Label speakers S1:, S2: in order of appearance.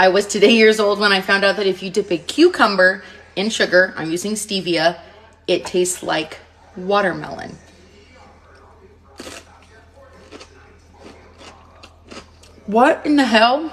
S1: I was today years old when I found out that if you dip a cucumber in sugar, I'm using stevia, it tastes like watermelon. What in the hell?